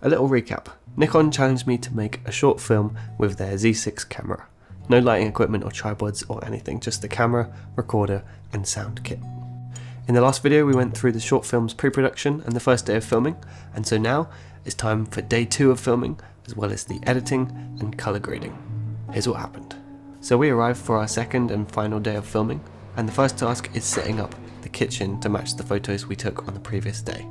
A little recap. Nikon challenged me to make a short film with their Z6 camera. No lighting equipment or tripods or anything, just the camera, recorder and sound kit. In the last video we went through the short film's pre-production and the first day of filming, and so now it's time for day two of filming, as well as the editing and colour grading. Here's what happened. So we arrived for our second and final day of filming, and the first task is setting up the kitchen to match the photos we took on the previous day.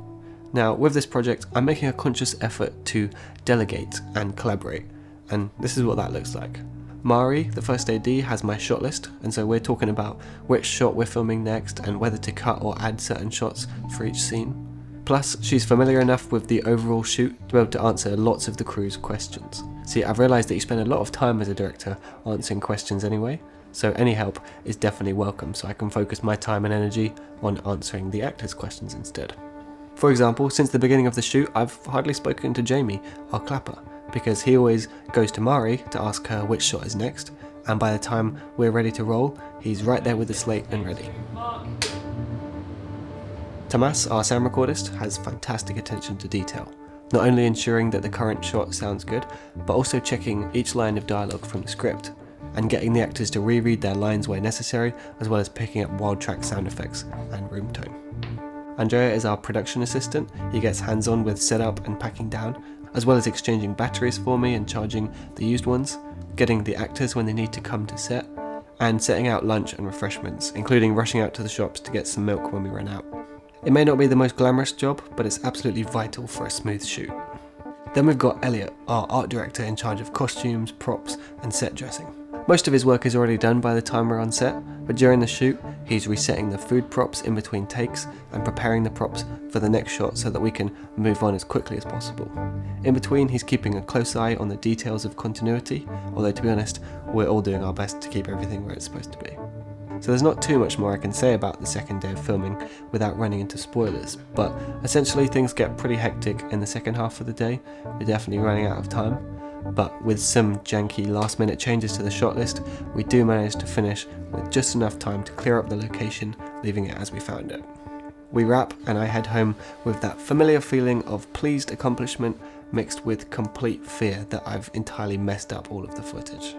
Now, with this project, I'm making a conscious effort to delegate and collaborate, and this is what that looks like. Mari, the first AD, has my shot list, and so we're talking about which shot we're filming next and whether to cut or add certain shots for each scene. Plus, she's familiar enough with the overall shoot to be able to answer lots of the crew's questions. See, I've realised that you spend a lot of time as a director answering questions anyway, so any help is definitely welcome so I can focus my time and energy on answering the actors' questions instead. For example, since the beginning of the shoot, I've hardly spoken to Jamie, our clapper, because he always goes to Mari to ask her which shot is next, and by the time we're ready to roll, he's right there with the slate and ready. Tomas, our sound recordist, has fantastic attention to detail, not only ensuring that the current shot sounds good, but also checking each line of dialogue from the script, and getting the actors to reread their lines where necessary, as well as picking up wild track sound effects and room tone. Andrea is our production assistant. He gets hands on with setup and packing down, as well as exchanging batteries for me and charging the used ones, getting the actors when they need to come to set, and setting out lunch and refreshments, including rushing out to the shops to get some milk when we run out. It may not be the most glamorous job, but it's absolutely vital for a smooth shoot. Then we've got Elliot, our art director in charge of costumes, props, and set dressing. Most of his work is already done by the time we're on set, but during the shoot, he's resetting the food props in between takes and preparing the props for the next shot so that we can move on as quickly as possible. In between, he's keeping a close eye on the details of continuity, although to be honest, we're all doing our best to keep everything where it's supposed to be. So there's not too much more I can say about the second day of filming without running into spoilers, but essentially things get pretty hectic in the second half of the day, we're definitely running out of time, but with some janky last minute changes to the shot list, we do manage to finish with just enough time to clear up the location, leaving it as we found it. We wrap and I head home with that familiar feeling of pleased accomplishment mixed with complete fear that I've entirely messed up all of the footage.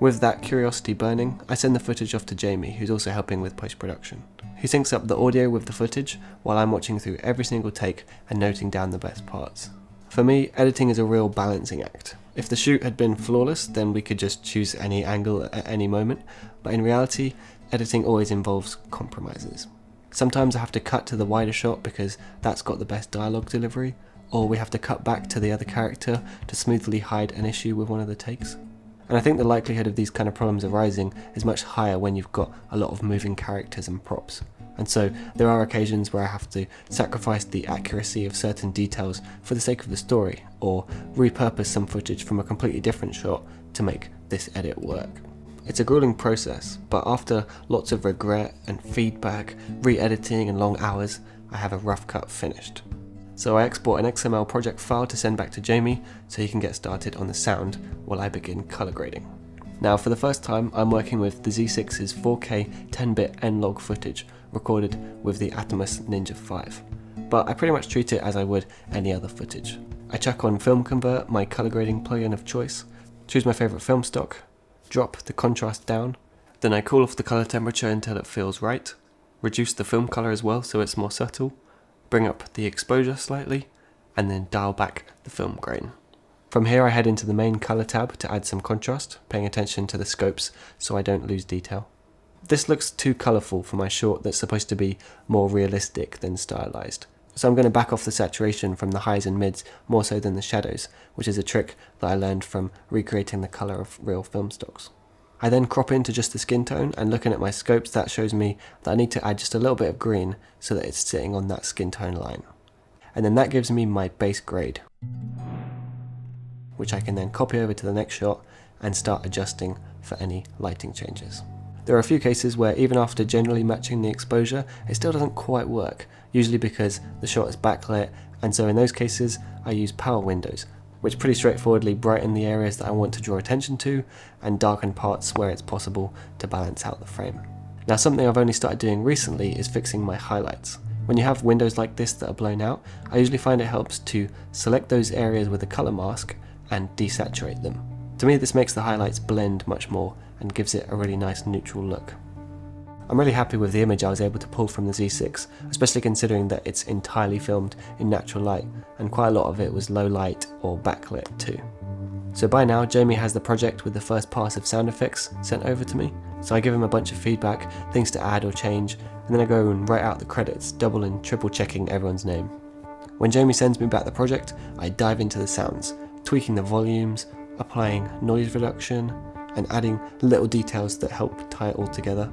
With that curiosity burning, I send the footage off to Jamie, who's also helping with post production. He syncs up the audio with the footage while I'm watching through every single take and noting down the best parts. For me, editing is a real balancing act. If the shoot had been flawless, then we could just choose any angle at any moment, but in reality, editing always involves compromises. Sometimes I have to cut to the wider shot because that's got the best dialogue delivery, or we have to cut back to the other character to smoothly hide an issue with one of the takes. And I think the likelihood of these kind of problems arising is much higher when you've got a lot of moving characters and props and so there are occasions where I have to sacrifice the accuracy of certain details for the sake of the story, or repurpose some footage from a completely different shot to make this edit work. It's a grueling process, but after lots of regret and feedback, re-editing and long hours, I have a rough cut finished. So I export an XML project file to send back to Jamie so he can get started on the sound while I begin color grading. Now for the first time I'm working with the Z6's 4K 10-bit N-Log footage recorded with the Atomos Ninja 5, but I pretty much treat it as I would any other footage. I chuck on Film Convert, my color grading plugin of choice, choose my favourite film stock, drop the contrast down, then I cool off the color temperature until it feels right, reduce the film color as well so it's more subtle, bring up the exposure slightly, and then dial back the film grain. From here I head into the main color tab to add some contrast, paying attention to the scopes so I don't lose detail. This looks too colourful for my short that's supposed to be more realistic than stylised. So I'm going to back off the saturation from the highs and mids more so than the shadows, which is a trick that I learned from recreating the colour of real film stocks. I then crop into just the skin tone and looking at my scopes that shows me that I need to add just a little bit of green so that it's sitting on that skin tone line. And then that gives me my base grade, which I can then copy over to the next shot and start adjusting for any lighting changes. There are a few cases where even after generally matching the exposure, it still doesn't quite work, usually because the shot is backlit, and so in those cases I use power windows, which pretty straightforwardly brighten the areas that I want to draw attention to, and darken parts where it's possible to balance out the frame. Now something I've only started doing recently is fixing my highlights. When you have windows like this that are blown out, I usually find it helps to select those areas with a colour mask and desaturate them. To me this makes the highlights blend much more and gives it a really nice neutral look. I'm really happy with the image I was able to pull from the Z6, especially considering that it's entirely filmed in natural light and quite a lot of it was low light or backlit too. So by now Jamie has the project with the first pass of sound effects sent over to me, so I give him a bunch of feedback, things to add or change, and then I go and write out the credits, double and triple checking everyone's name. When Jamie sends me back the project, I dive into the sounds, tweaking the volumes, applying noise reduction, and adding little details that help tie it all together.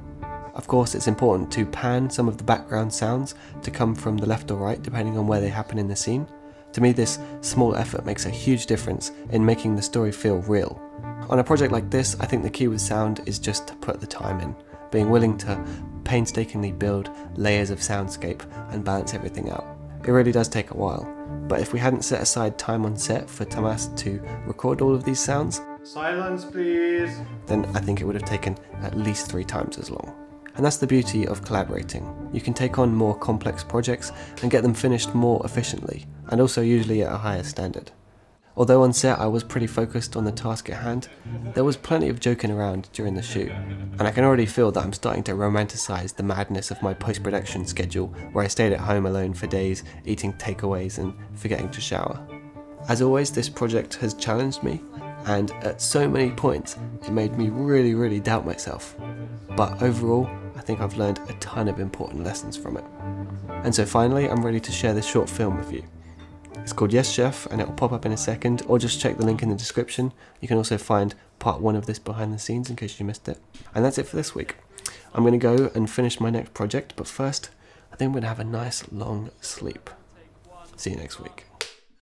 Of course, it's important to pan some of the background sounds to come from the left or right depending on where they happen in the scene. To me, this small effort makes a huge difference in making the story feel real. On a project like this, I think the key with sound is just to put the time in, being willing to painstakingly build layers of soundscape and balance everything out. It really does take a while, but if we hadn't set aside time on set for Tomas to record all of these sounds, Silence, please. then I think it would have taken at least three times as long. And that's the beauty of collaborating. You can take on more complex projects and get them finished more efficiently, and also usually at a higher standard. Although on set I was pretty focused on the task at hand, there was plenty of joking around during the shoot, and I can already feel that I'm starting to romanticise the madness of my post-production schedule where I stayed at home alone for days, eating takeaways and forgetting to shower. As always, this project has challenged me, and at so many points, it made me really, really doubt myself. But overall, I think I've learned a ton of important lessons from it. And so finally, I'm ready to share this short film with you. It's called Yes Chef and it will pop up in a second, or just check the link in the description. You can also find part one of this behind the scenes in case you missed it. And that's it for this week. I'm going to go and finish my next project, but first, I think I'm going to have a nice long sleep. See you next week.